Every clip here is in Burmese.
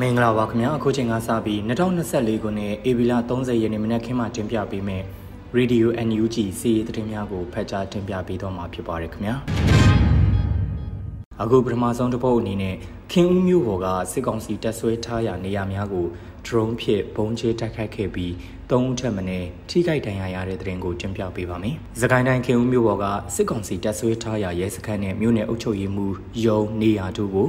မင်္ဂလာပါခင်ဗျာအခုချိန်ကစပြီး2024ခုနှစ်ဧပြီလ30ရက်နေ့မနက်ခင်းမှာတင်ပြပေးမယ် Radio NUG စီးရီးသတင်းများကိုဖတ်ကြားတင်ပြပေးတော့မှာဖြစ်ပါတယ်ခင်ဗျာအခုပထမဆုံးတစ်ပုတ်အနေနဲ့ခင်ဦးမြို့ပေါ်ကစစ်ကောင်စီတပ်ဆွဲထားရာနေရာများကို drone ဖြင့်ပုံကျဲတိုက်ခိုက်ခဲ့ပြီး၃ဦးထက်မနည်းထိခိုက်ဒဏ်ရာရတဲ့တဲ့ရင်ကိုတင်ပြပေးပါမယ်။စကိုင်းတိုင်းခင်ဦးမြို့ပေါ်ကစစ်ကောင်စီတပ်ဆွဲထားရာရဲစခန်းနဲ့မြို့နယ်အုပ်ချုပ်ရေးမှူးရုံနေရာတို့ကို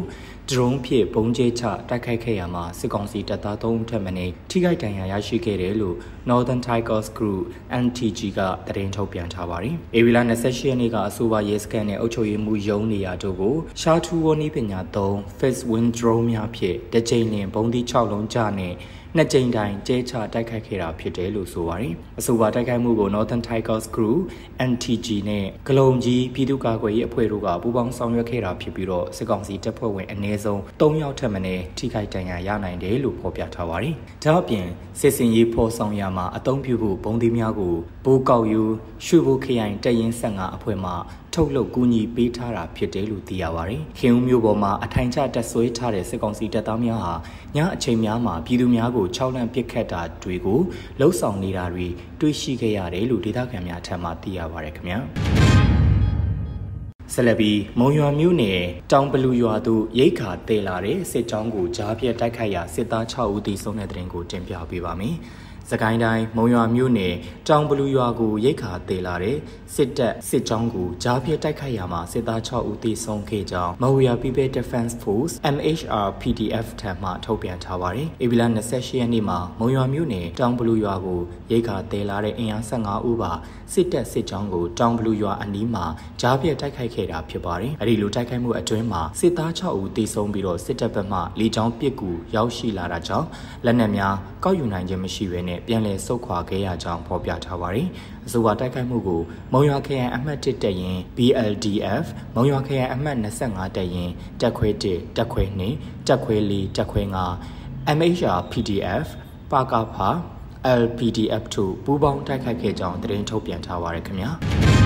drone ဖြင့်ပုံကျဲချတိုက်ခိုက်ခဲ့ရမှာစစ်ကောင်စီတပ်သား၃ဦးထက်မနည်းထိခိုက်ဒဏ်ရာရရှိခဲ့တယ်လို့ Northern Tigers Group NTG ကသတင်းထုတ်ပြန်ထားပါတယ်။ဧပြီလ28ရက်နေ့ကအဆိုပါရဲစခန်းနဲ့အုပ်ချုပ်ရေးမှူးရုံနေရာတို့ကိုရှာထူဝနီးပညာ3 Fixed Wing Drone များဖြင့်တစ်ကြိမ်နဲ့ပုံသီး6လုံးကြနဲ့ နှစ်ကြိမ်တိုင်ကျဲချတိုက်ခိုက်ခဲ့တာဖြစ်တယ်လို့ဆိုပါတယ်။အဆိုပါတိုက်ခိုက်မှုကို Northern Tigers Group NTG နဲ့ဂလုံကြီးပြည်သူ့ကာကွယ်ရေးအဖွဲ့တို့ကပူးပေါင်းဆောင်ရွက်ခဲ့တာဖြစ်ပြီးတော့စစ်ကောင်စီတပ်ဖွဲ့ဝင်အနည်းဆုံး3ယောက်ထက်မနည်းထိခိုက်ဒဏ်ရာရနိုင်တယ်လို့ဖော်ပြထားပါတယ်။ဒါ့အပြင်စစ်စင်ရေးဖော်ဆောင်ရမှာအသုံးပြုဖို့ဘုံသီးများကိုဘိုးကောက်ယူရွှေဘိုခရိုင်တရင်15အဖွဲ့မှထုတ်လုပ်ကူညီပေးထားတာဖြစ်တယ်လို့သိရပါတယ်။ခင်ဦးမျိုးပေါ်မှာအထိုင်ချတက်ဆွဲထားတဲ့စစ်ကောင်စီတပ်သားများဟာညအချိန်များမှာပြည်သူများကိုခြောက်လန့်ပစ်ခတ်တာတွေကိုလှုပ်ဆောင်နေတာတွေတွေ့ရှိခဲ့ရတယ်လို့ဒေသခံများထံမှသိရပါတယ်ခင်ဗျာ။ဆက်လက်ပြီးမုံရွာမြို့နယ်တောင်ပလူရွာသို့ရိတ်ခါတည်လာတဲ့စစ်ကြောင်းကိုကြားပြတ်တိုက်ခိုက်ရာစစ်သား6ဦးသေဆုံးတဲ့တဲ့ရင်ကိုတင်ပြပေးပါမယ်။ စကိုင်းတိုင်းမုံရွာမြို့နယ်တောင်ဘလူရွာကိုရိတ်ခါတည်လာတဲ့စစ်တပ်စစ်ကြောင်းကိုကြားပြတိုက်ခိုက်ရမှာစစ်သား6ဦးသေဆုံးခဲ့ကြောင်းမဝီယာ People Defense Force MHR PDF ထံမှထုတ်ပြန်ထားပါတယ်။ဧပြီလ28ရက်နေ့မှာမုံရွာမြို့နယ်တောင်ဘလူရွာကိုရိတ်ခါတည်လာတဲ့အင်အား15ဦးပါစစ်တပ်စစ်ကြောင်းကိုတောင်ဘလူရွာအနီးမှာကြားပြတိုက်ခိုက်ခဲ့တာဖြစ်ပါတယ်။အဲဒီလိုတိုက်ခိုက်မှုအတွင်းမှာစစ်သား6ဦးသေဆုံးပြီးတော့စစ်တပ်ဘက်မှလေကြောင်းပစ်ကူရောက်ရှိလာတာကြောင့်လက်နက်များကောက်ယူနိုင်ခြင်းမရှိဘဲနဲ့ပြန်လည်ဆုတ်ခွာခဲ့ရကြောင်းဖော်ပြထားပါတယ်။အဆိုပါတိုက်ခိုက်မှုကိုမုံရွာခရိုင်အမှတ်1တပ်ရင် BLDF မုံရွာခရိုင်အမှတ်25တပ်ရင်တက်ခွဲ1တက်ခွဲ2တက်ခွဲ4တက်ခွဲ5 MHR PDF ပါကာဖာ LPDF တို့ပူးပေါင်းတိုက်ခိုက်ခဲ့ကြောင်းသတင်းထုတ်ပြန်ထားပါရခင်ဗျာ။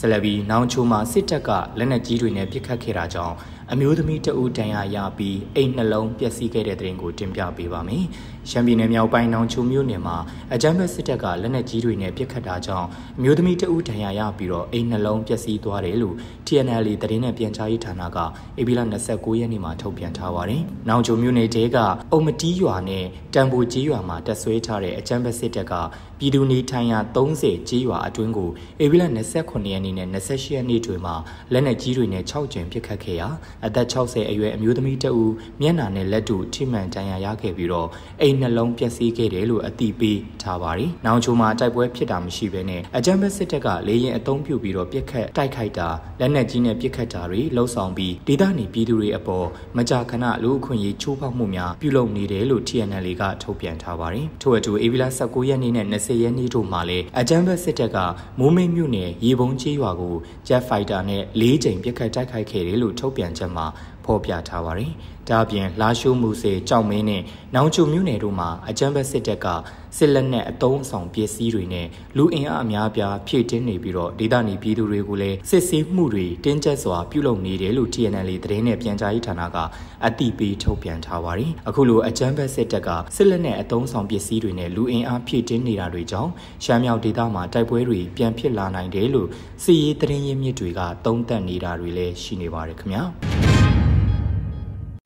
ဆလဘီနောင်ချိုမှာစစ်တပ်ကလက်နက်ကြီးတွေနဲ့ပစ်ခတ်ခဲ့တာကြောင့်အမျိုးသမီးတဦးတန်ရာရပြီးအိမ်နှလုံးပျက်စီးခဲ့တဲ့တဲ့ရင်ကိုတင်ပြပေးပါမယ်။ ရှမ်းပြည်နယ်မြောက်ပိုင်းနောင်ချုံမြို့နယ်မှာအကြမ်းဖက်စစ်တပ်ကလက်နက်ကြီးတွေနဲ့ပစ်ခတ်တာကြောင့်အမျိုးသမီးတဦးတန်ရာရပြီးတော့အိမ်နှလုံးပျက်စီးသွားတယ်လို့ TNL သတင်းနဲ့ပြန်ကြားရေးဌာနကဧပြီလ29ရက်နေ့မှာထုတ်ပြန်ထားပါတယ်။နောင်ချုံမြို့နယ်တဲကအုံမတီးရွာနဲ့တံပိုကြီးရွာမှာတက်ဆွဲထားတဲ့အကြမ်းဖက်စစ်တပ်ကပြည်သူနေထိုင်ရာ30ကြီးရွာအတွင်းကိုဧပြီလ29ရက်နေ့နဲ့28ရက်နေ့တွေမှာလက်နက်ကြီးတွေနဲ့6ကြိမ်ပစ်ခတ်ခဲ့ရာအသက်60အရွယ်အမျိုးသမီးတဦးမျက်နှာနဲ့လက်တို့ထိမှန်ဒဏ်ရာရခဲ့ပြီးတော့အိမ်နှလုံးပျက်စီးခဲ့တယ်လို့အသိပေးထားပါတယ်။နောင်ချိုမှာတိုက်ပွဲဖြစ်တာမရှိဘဲနဲ့အကြမ်းဖက်စစ်တပ်ကလေရင်အုံပြုပြီးတော့ပြစ်ခတ်တိုက်ခိုက်တာလက်နက်ကြီးနဲ့ပြစ်ခတ်တာတွေလှုံ့ဆော်ပြီးဒေသနေပြည်သူတွေအပေါ်မကြာခဏလူအခွင့်အရေးချိုးဖောက်မှုများပြုလုပ်နေတယ်လို့ TNL ကထုတ်ပြန်ထားပါတယ်။ထို့အတူအေဗီလာ19ရက်နေ့နဲ့20ရက်နေ့တို့မှာလည်းအကြမ်းဖက်စစ်တပ်ကမိုးမိတ်မြို့နယ်ရေပုံချေးရွာကို Jet Fighter နဲ့၄ကြိမ်ပစ်ခတ်တိုက်ခိုက်ခဲ့တယ်လို့ထုတ်ပြန်ချက်မှာ ဖော်ပြထားပါတယ်။ဒါအပြင်လာရှိုးမှုစေကြောက်မင်းနဲ့နောင်ချုံမြို့နယ်တို့မှာအကြမ်းဖက်စစ်တပ်ကစစ်လက်နက်အုံအဆောင်ပစ္စည်းတွေနဲ့လူအင်အားအများအပြားဖြည့်တင်းနေပြီးတော့ဒေသနေပြည်သူတွေကိုလည်းစစ်ဆေးမှုတွေတင်းကျပ်စွာပြုလုပ်နေတယ်လို့ TNL သတင်းနဲ့ပြန်ကြားရေးဌာနကအသိပေးထုတ်ပြန်ထားပါတယ်။အခုလိုအကြမ်းဖက်စစ်တပ်ကစစ်လက်နက်အုံဆောင်ပစ္စည်းတွေနဲ့လူအင်အားဖြည့်တင်းနေတာတွေကြောင့်ရှမ်းမြောက်ဒေသမှာတိုက်ပွဲတွေပြန်ဖြစ်လာနိုင်တယ်လို့စစ်ရေးသတင်းရင်းမြစ်တွေကသုံးသပ်နေတာတွေလည်းရှိနေပါတယ်ခင်ဗျာ။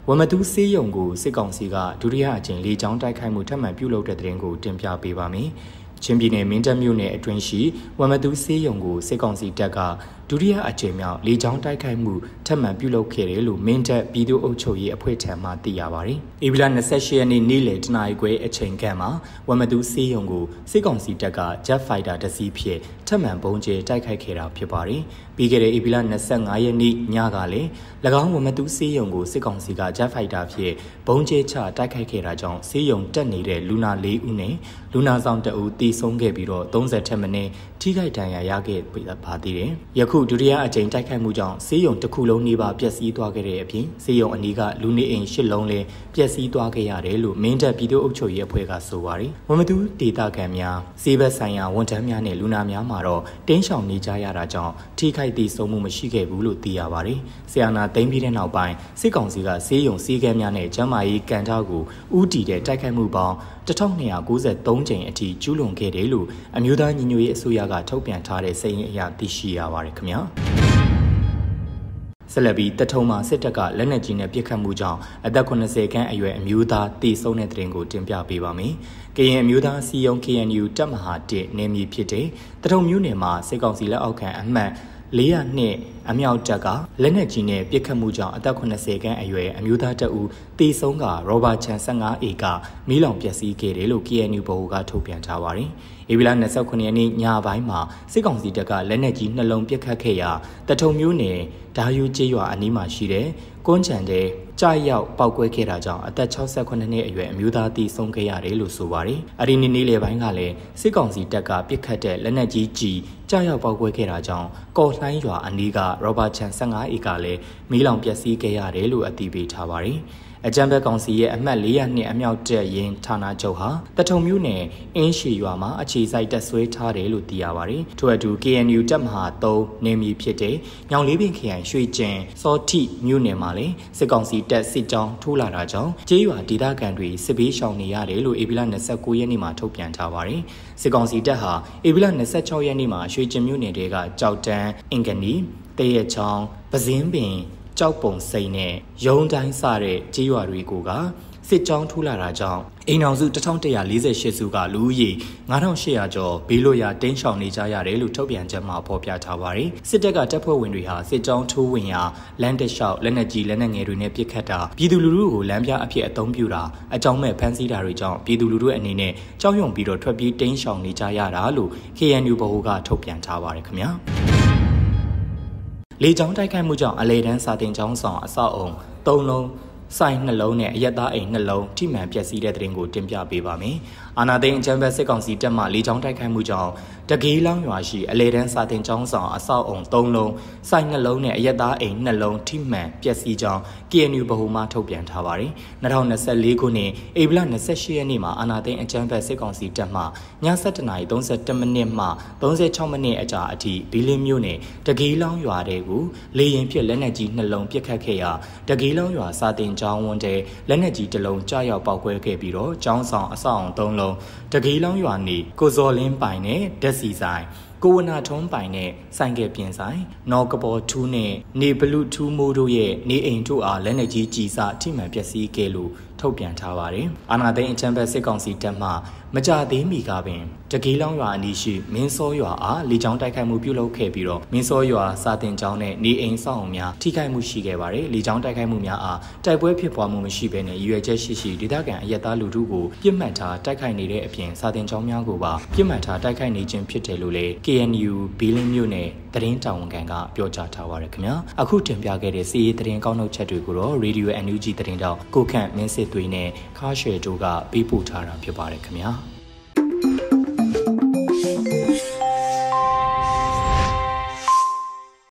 ဝမတူးစေးရုံကိုစစ်ကောင်စီကဒုတိယအကြိမ်လေကြောင်းတိုက်ခိုက်မှုထပ်မံပြုလုပ်တဲ့တဲ့ရင်ကိုတင်ပြပေးပါမယ်။ချင်းပြည်နယ်မင်းတပ်မြို့နယ်အတွင်းရှိဝမတူးစေးရုံကိုစစ်ကောင်စီတပ်က ဒုတိယအကြိမ်မြောက်လေကြောင်းတိုက်ခိုက်မှုထပ်မံပြုလုပ်ခဲ့တယ်လို့မင်းတပ်ပြည်သူ့အုပ်ချုပ်ရေးအဖွဲ့ထံမှသိရပါတယ်။ဧပြီလ28ရက်နေ့နေ့လယ်တနာရီခွဲအချိန်ခန့်မှာဝမတူးစေးရုံကိုစစ်ကောင်စီတပ်က Jet Fighter တစ်စီးဖြင့်ထပ်မံပုံကျဲတိုက်ခိုက်ခဲ့တာဖြစ်ပါတယ်။ပြီးခဲ့တဲ့ဧပြီလ25ရက်နေ့ညကလည်း၎င်းဝမတူးစေးရုံကိုစစ်ကောင်စီက Jet Fighter ဖြင့်ပုံကျဲချတိုက်ခိုက်ခဲ့တာကြောင့်စေးရုံတက်နေတဲ့လူနာ၄ဦးနဲ့လူနာဆောင်တအူတီဆုံးခဲ့ပြီးတော့30ထက်မနည်းထိခိုက်ဒဏ်ရာရခဲ့ပါသေးတယ်။ယခုဒုတိယအကြိမ်တိုက်ခိုက်မှုကြောင့်စေးရုံတစ်ခုလုံးနှီးပါပျက်စီးသွားခဲ့တဲ့အပြင်စေးရုံအနီးကလူနေအိမ်ရှစ်လုံးလည်းပျက်စီးသွားခဲ့ရတယ်လို့မင်းတပ်ပြည်သူ့အုပ်ချုပ်ရေးအဖွဲ့ကဆိုပါတယ်။ဝမတူဒေတာခံများစေဘက်ဆိုင်ရာဝန်ထမ်းများနဲ့လူနာများမှာတော့တင်းရှောင်နေကြရတာကြောင့်ထိခိုက်သေးဆုံးမှုမရှိခဲ့ဘူးလို့သိရပါတယ်။ဆီယနာသိမ်းပြီးတဲ့နောက်ပိုင်းစစ်ကောင်စီကစေးရုံစီးကမ်းများနဲ့ကျန်းမာရေးကန်တာကိုဥတီတဲ့တိုက်ခိုက်မှုပေါင်း1293ကြိမ်အထိကျူးလွန်ခဲ့တယ်လို့အမျိုးသားညီညွတ်ရေးအစိုးရကထုတ်ပြန်ထားတဲ့စာရင်းအရသိရှိရပါတယ်ခင်ဗျာဆက်လက်ပြီးတထုံမှာစစ်တပ်ကလက်နက်ကြီးနဲ့ပစ်ခတ်မှုကြောင့်အသက်80ခန်းအရွယ်အမျိုးသားတေဆုံးတဲ့တဲ့ရင်ကိုတင်ပြပေးပါမယ်။ကရင်အမျိုးသားစီယုံ KNU တပ်မဟာ1နေမည်ဖြစ်တဲ့တထုံမြို့နယ်မှာစစ်ကောင်စီလက်အောက်ခံအမှတ် 400နှစ်အမြောက်တပ်ကလက်နက်ကြီးနဲ့ပစ်ခတ်မှုကြောင့်အသက်80ခန်းအရွယ်အမျိုးသားတအူတေဆုံးကရောဘာချန်15ဧကမီးလောင်ပျက်စီးခဲ့တယ်လို့ KNU ဗဟိုကထုတ်ပြန်ထားပါတယ်။ဧပြီလ29ရက်နေ့ညပိုင်းမှာစစ်ကောင်စီတပ်ကလက်နက်ကြီးနှလုံးပစ်ခတ်ခဲ့ရာတထုံမျိုးနယ်ဓာယူကျေးရွာအနီးမှာရှိတဲ့ ကွန်းချန်တဲ့ကြာရောက်ပောက်ကွဲခဲ့တာကြောင့်အသက်68နှစ်အရွယ်အမျိုးသားတည်ဆုံးခဲ့ရတယ်လို့ဆိုပါတယ်။အဒီနေ့နေ့လယ်ပိုင်းကလည်းစစ်ကောင်စီတပ်ကပစ်ခတ်တဲ့လက်နက်ကြီးကြီးကြာရောက်ပောက်ကွဲခဲ့တာကြောင့်ကော်လှိုင်းရွာအနီးကရောဘာချန်15ဧကလည်းမီးလောင်ပျက်စီးခဲ့ရတယ်လို့အတည်ပြုထားပါတယ်။ အကြံဘက်ကောင်စီရဲ့အမှတ်400နှစ်အမြောက်တက်ရင်ဌာနချုပ်ဟာတထုံမြို့နယ်အင်းရှီရွာမှာအခြေစိုက်တက်ဆွဲထားတယ်လို့သိရပါတယ်။ထို့အတူ KNU တပ်မဟာ3နေမီဖြစ်တဲ့ညောင်လေးပင်ခရိုင်ရွှေကျင်စောတိမြို့နယ်မှာလည်းစစ်ကောင်စီတပ်စစ်ကြောင်းထိုးလာတာကြောင့်ကျေးရွာဒေသခံတွေစစ်ဘေးရှောင်နေရတယ်လို့ဧပြီလ29ရက်နေ့မှာထုတ်ပြန်ထားပါတယ်။စစ်ကောင်စီတပ်ဟာဧပြီလ26ရက်နေ့မှာရွှေကျင်မြို့နယ်တဲကကြောက်တန်းအင်ကနီတဲရချောင်းပဇင်းပင် ကြောက်ပုံစိန်နဲ့ရုံတိုင်းစတဲ့ကြေးရွာတွေကိုကစစ်ကြောင်းထူလာတာကြောင့်အိမ်အောင်စု1148စုကလူဦးရေ9800ကျော်ဘေးလွတ်ရာတင်းရှောင်နေကြရတယ်လို့ထုတ်ပြန်ချက်မှာဖော်ပြထားပါတယ်စစ်တပ်ကတပ်ဖွဲ့ဝင်တွေဟာစစ်ကြောင်းထိုးဝင်ရာလမ်းတက်လျှောက်လက်နက်ကြီးလက်နက်ငယ်တွေနဲ့ပစ်ခတ်တာပြည်သူလူထုကိုလမ်းပြအဖြစ်အသုံးပြုတာအကြောင်းမဲ့ဖမ်းဆီးတာတွေကြောင့်ပြည်သူလူထုအနေနဲ့ကြောက်ရွံ့ပြီးတော့ထွက်ပြေးတင်းရှောင်နေကြရတာလို့ KNU ဘဟုကထုတ်ပြန်ထားပါတယ်ခင်ဗျာ လေကြောင်းတိုက်ခိုက်မှုကြောင့်အလေတန်းစာတင်ကျောင်းဆောင်အဆောက်အုံ၃လုံးစိုင်နှလုံးနဲ့အရက်သားအိမ်နှလုံးထိမှန်ပျက်စီးတဲ့တဲ့ရင်ကိုတင်ပြပေးပါမယ်။ အာနာသိန်းအကြံဘက်စစ်ကောင်စီတပ်မှလေကြောင်းတိုက်ခိုက်မှုကြောင့်တကေးလောင်းရွာရှိအလေတန်းစာတင်ကျောင်းဆောင်အဆောက်အုံ၃လုံးစိုင်နှလုံးနဲ့အရက်သားအိမ်နှလုံးထိမှန်ပျက်စီးကြောင်း KNU ဗဟိုမှထုတ်ပြန်ထားပါတယ်။2024ခုနှစ်ဧပြီလ28ရက်နေ့မှာအာနာသိန်းအကြံဘက်စစ်ကောင်စီတပ်မှည7:32မိနစ်မှ36မိနစ်အကြာအထိဘီလင်းမြို့နယ်တကေးလောင်းရွာတဲကိုလေရင်ဖြစ်လက်နက်ကြီးနှလုံးပစ်ခတ်ခဲ့ရာတကေးလောင်းရွာစာတင်ကျောင်းဝန်းတဲလက်နက်ကြီးတစ်လုံးကြားရောက်ပောက်ကွဲခဲ့ပြီးတော့ကျောင်းဆောင်အဆောက်အုံ၃လုံးတကေးလောင်းရွာနေကိုဇော်လင်းပိုင်နဲ့ဓာတ်စီဆိုင်ကိုဝနာထုံးပိုင်နဲ့ဆိုင်ကယ်ပြင်ဆိုင်နော်ကပေါ်ထူးနဲ့နေဘလူထူးမိုးတို့ရဲ့နေအိမ်တို့အားလက်နက်ကြီးကြီးစားထိမှန်ပျက်စီးခဲ့လို့ ထုတ်ပြန်ထားပါတယ်။အာနာသိန်းအချမ်းဘက်စစ်ကောင်စီတပ်မှမကြသေးမီကပင်တကေးလောင်းရွာအနီးရှိမင်းစောရွာအားလေကြောင်းတိုက်ခိုက်မှုပြုလုပ်ခဲ့ပြီးတော့မင်းစောရွာစာတင်ကျောင်းနဲ့နေအိမ်ဆောင်အုံများထိခိုက်မှုရှိခဲ့ပါတယ်။လေကြောင်းတိုက်ခိုက်မှုများအားတိုက်ပွဲဖြစ်ပွားမှုမရှိဘဲနဲ့ရွေချက်ရှိရှိဒေသခံအရက်သားလူထုကိုပြစ်မှတ်ထားတိုက်ခိုက်နေတဲ့အပြင်စာတင်ကျောင်းများကိုပါပြစ်မှတ်ထားတိုက်ခိုက်နေခြင်းဖြစ်တယ်လို့လည်း KNU ဘီလင်းမြို့နယ် သတင်းတာဝန်ခံကပြောကြားထားပါရခင်ဗျာ။အခုတင်ပြခဲ့တဲ့စီးရီးသတင်းကောက်နှုတ်ချက်တွေကိုတော့ Radio NUG သတင်းတောက်ကိုခန့်မင်းစစ်သွေးနဲ့ခါရှယ်တို့ကပေးပို့ထားတာဖြစ်ပါတယ်ခင်ဗျာ။